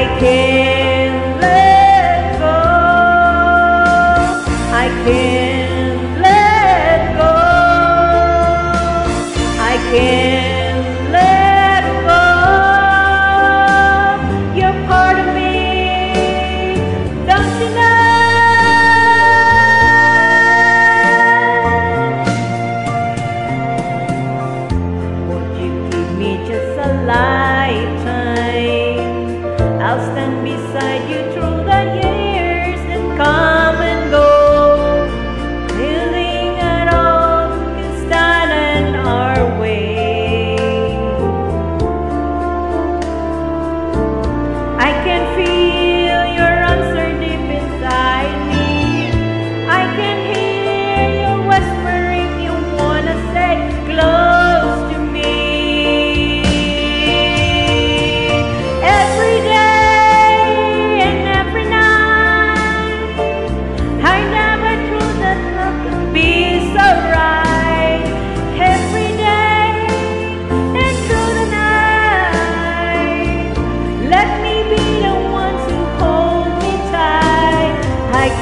I can't let go. I can't. beside you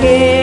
que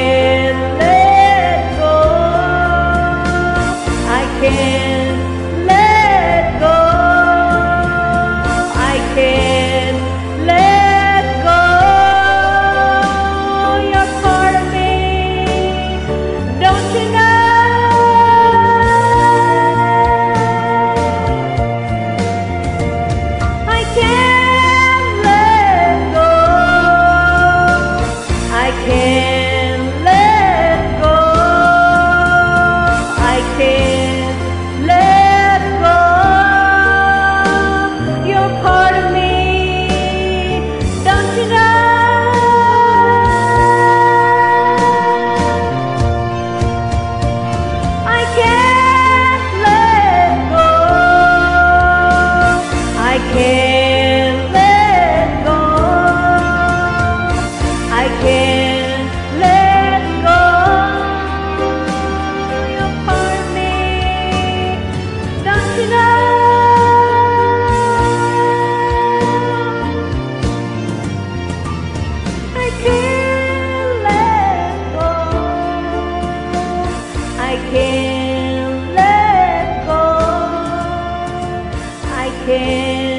can.